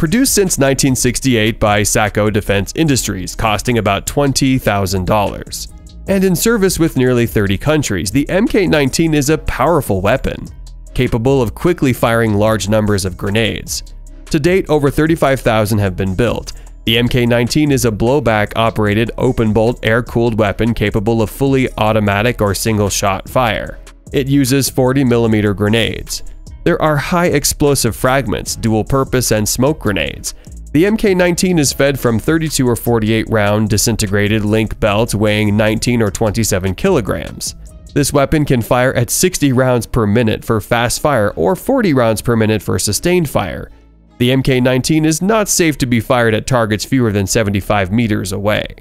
Produced since 1968 by Saco Defense Industries, costing about $20,000. And in service with nearly 30 countries, the MK19 is a powerful weapon, capable of quickly firing large numbers of grenades. To date, over 35,000 have been built. The MK19 is a blowback operated open bolt air cooled weapon capable of fully automatic or single shot fire. It uses 40mm grenades. There are high explosive fragments, dual purpose, and smoke grenades. The MK19 is fed from 32 or 48 round disintegrated link belts weighing 19 or 27 kilograms. This weapon can fire at 60 rounds per minute for fast fire or 40 rounds per minute for sustained fire. The MK19 is not safe to be fired at targets fewer than 75 meters away.